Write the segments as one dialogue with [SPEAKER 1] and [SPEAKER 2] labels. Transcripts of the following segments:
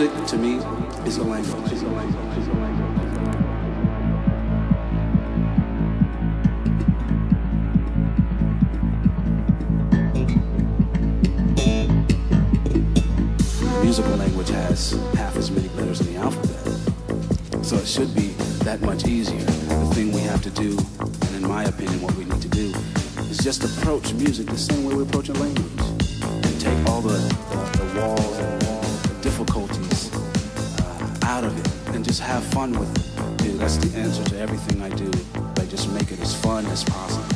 [SPEAKER 1] Music to me is a language. Musical language has half as many letters in the alphabet. So it should be that much easier. The thing we have to do, and in my opinion, what we need to do, is just approach music the same way we approach a language. And take all the, the, the walls out of it and just have fun with it. Dude, that's the answer to everything I do. Like just make it as fun as possible.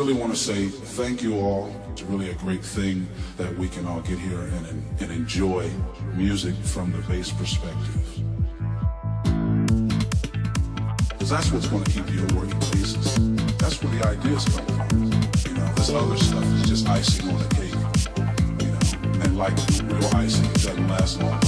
[SPEAKER 2] Really
[SPEAKER 3] want to say thank you all. It's really a great thing that we can all get here and, and enjoy music from the bass perspective. Because that's what's going to keep you a working basis. That's where the ideas come from. You know, this other stuff is just icing on the cake. You know, and like real icing, it doesn't last long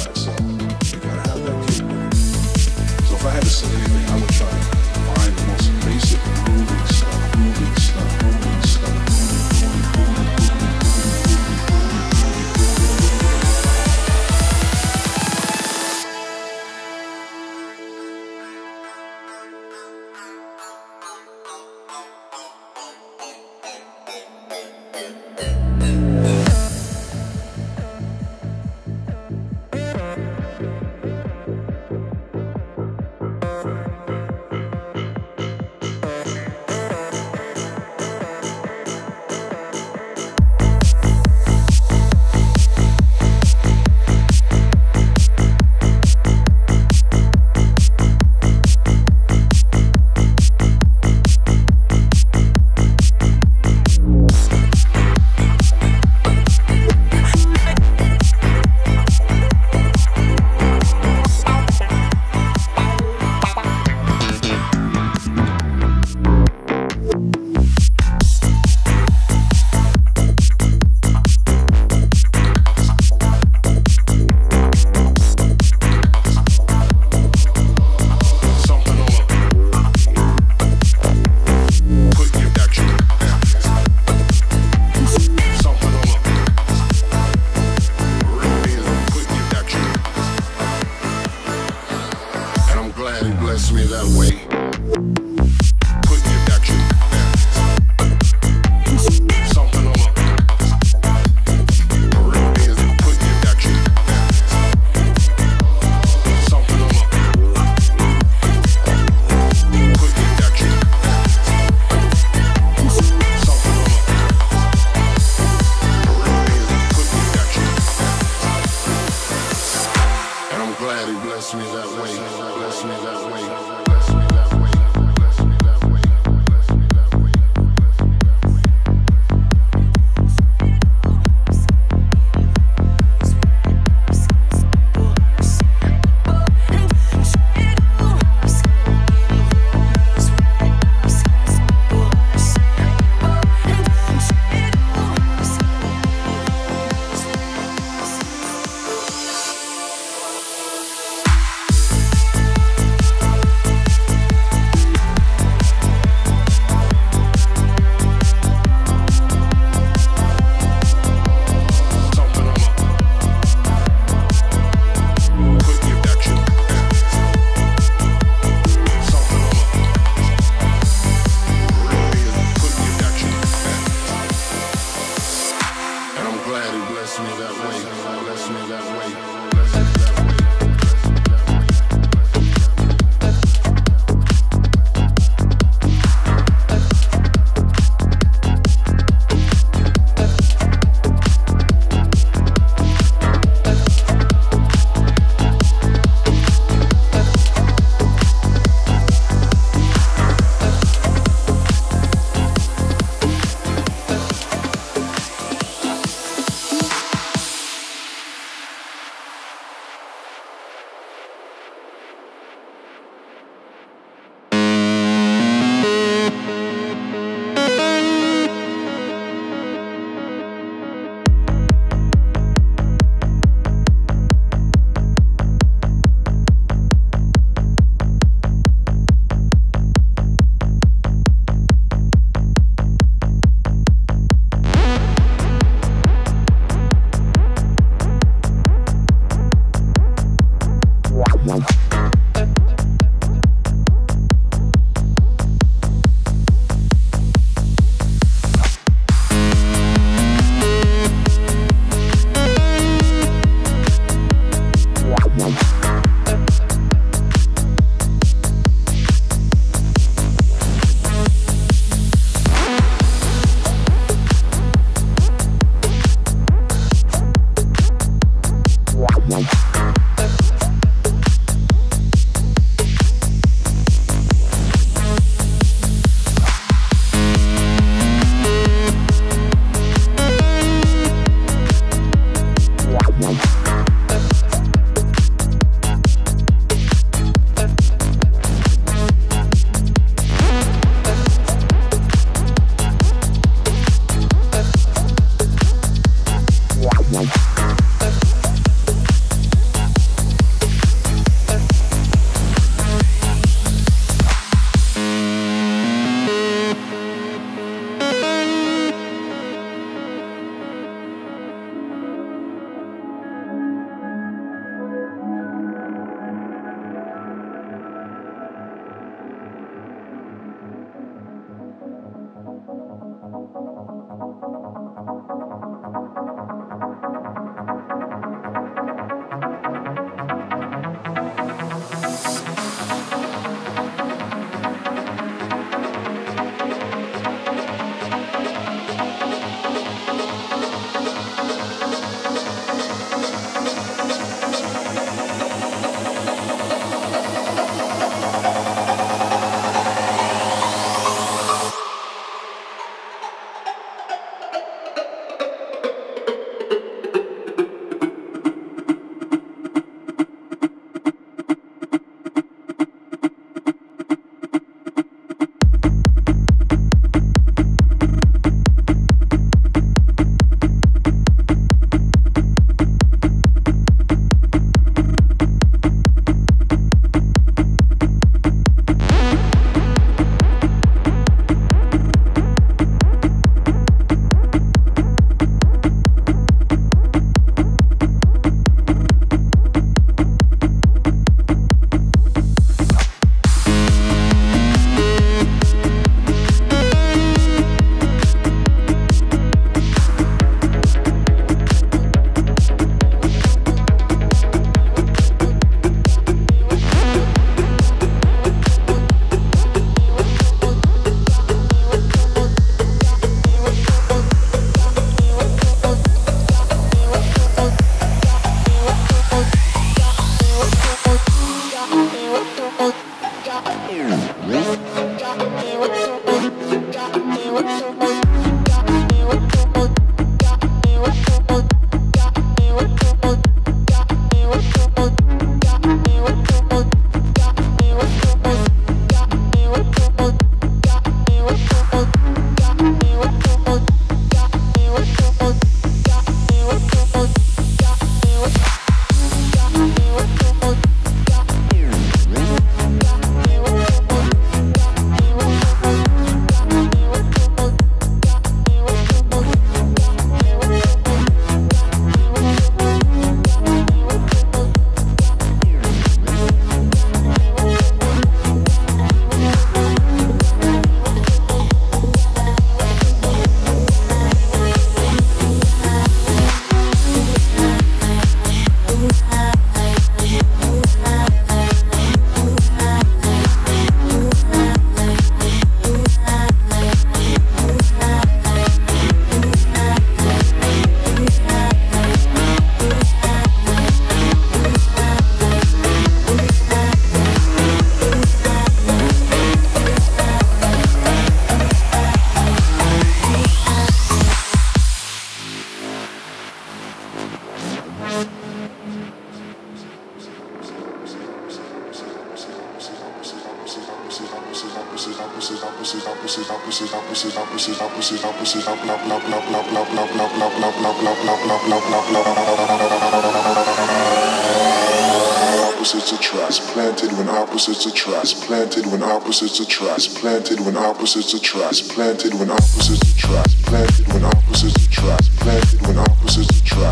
[SPEAKER 4] opposites attract, planted when opposites attract, planted when opposites attract, planted when opposites attract, planted when opposites attract.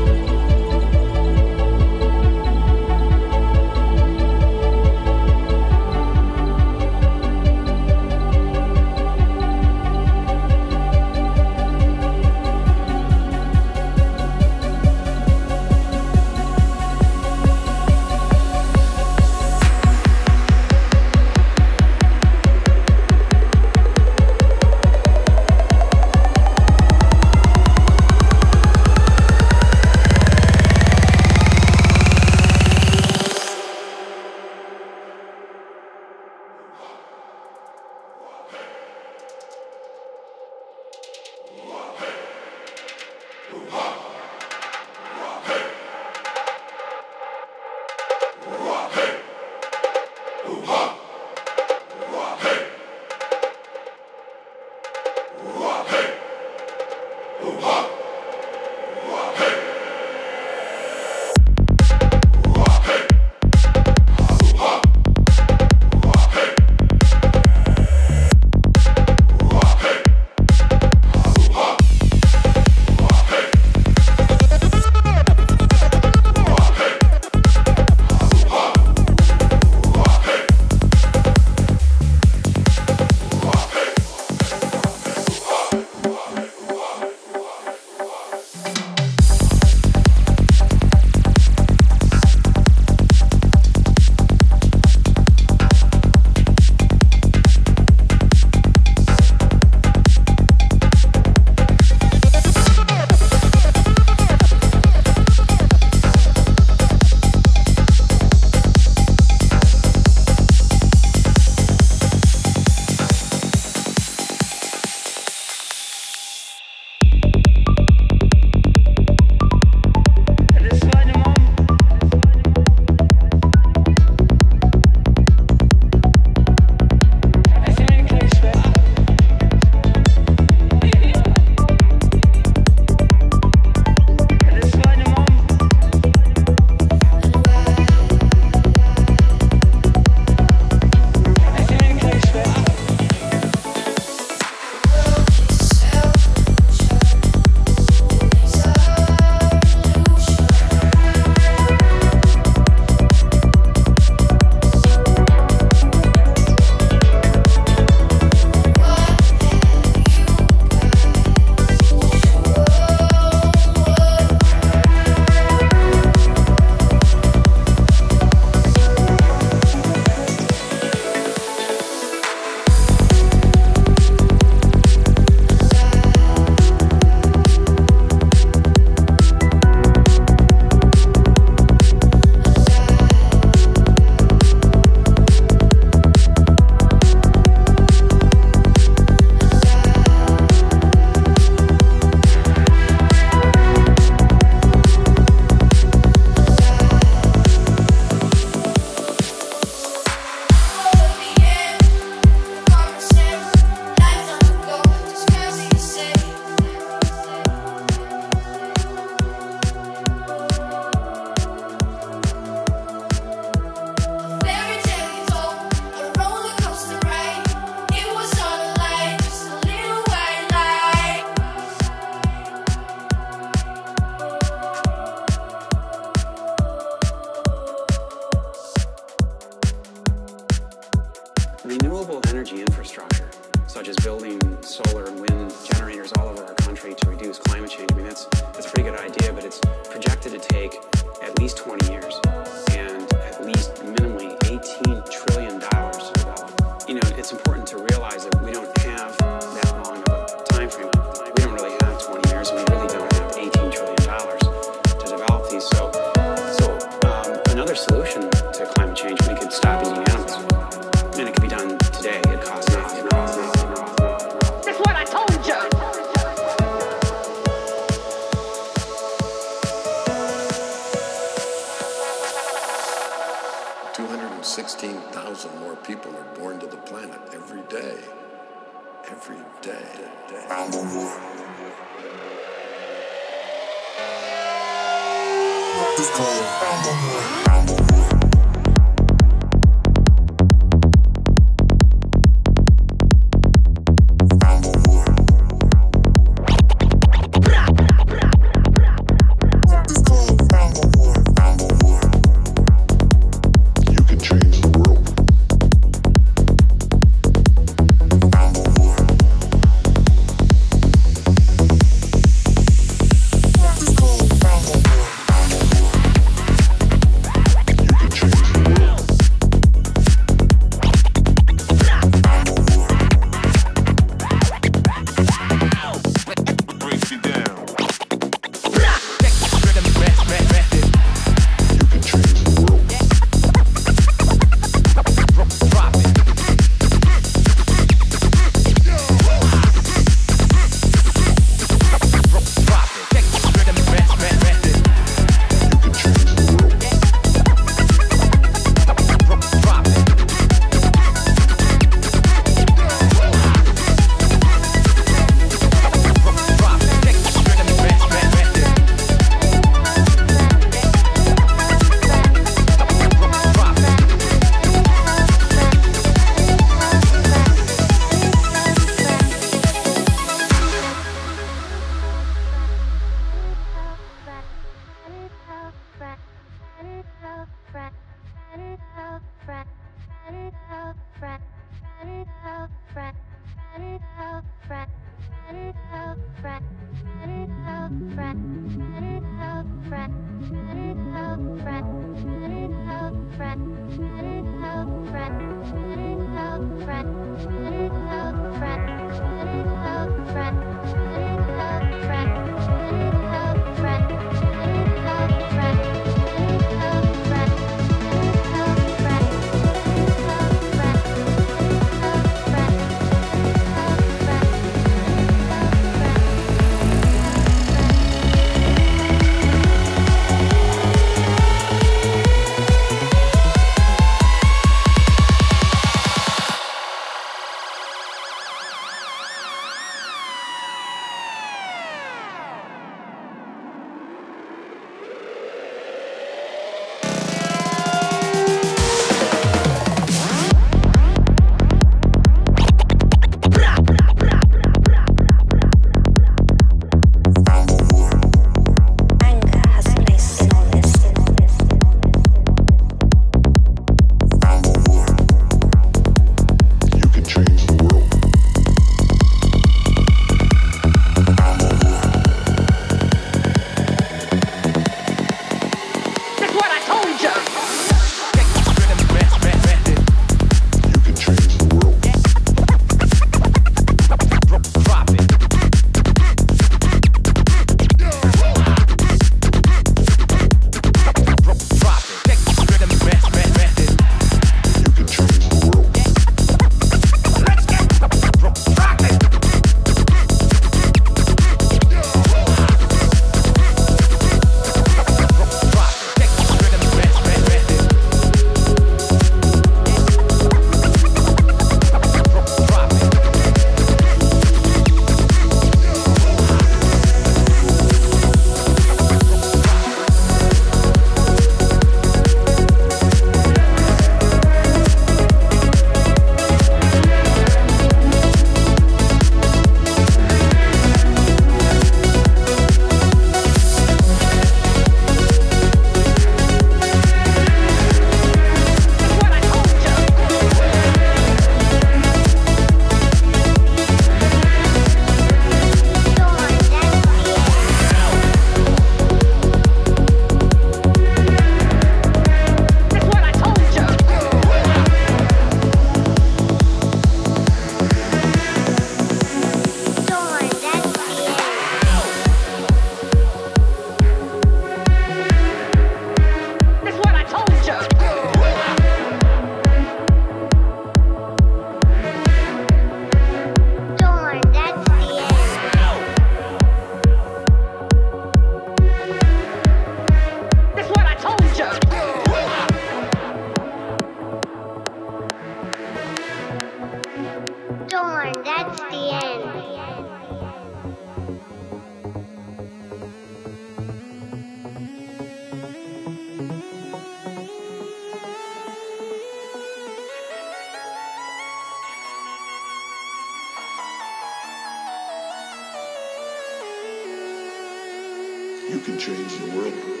[SPEAKER 4] change the world.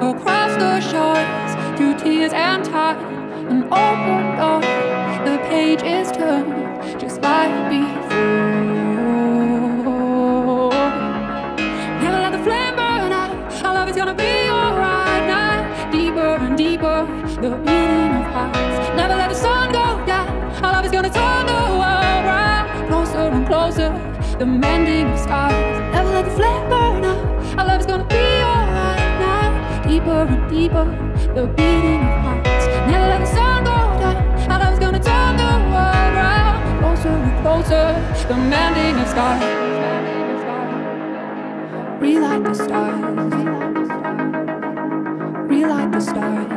[SPEAKER 5] Across the shores through tears and time. An open door, the page is turned just like before. Never let the flame burn out. Our love is gonna be alright now. Deeper and deeper, the of hearts. Never let the sun go down. Our love is gonna turn the world. Closer and closer, the mending of scars. Never let the flame burn out. Deeper and deeper, the beating of hearts. Never let the sun go down. Our love is gonna turn the world round. Closer and closer, the mending of. Relight the stars. Relight the stars.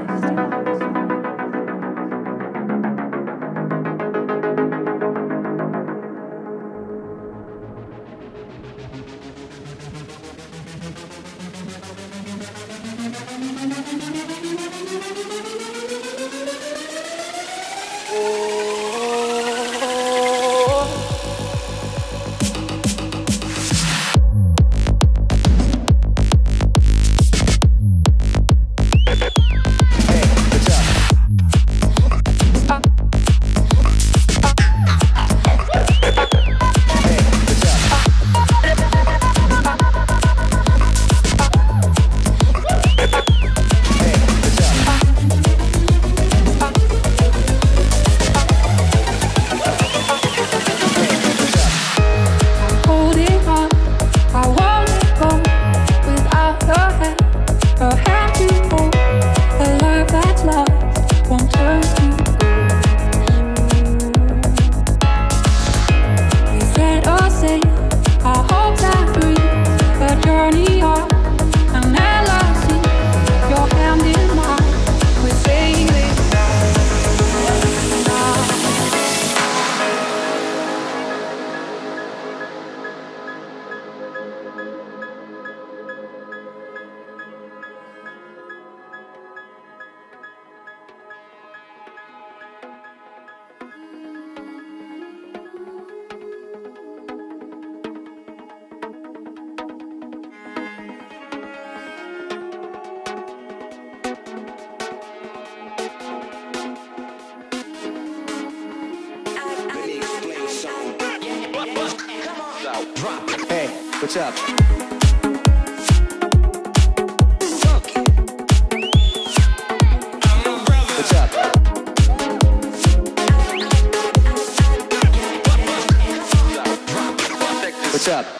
[SPEAKER 6] Hey, what's up? What's up? What's up?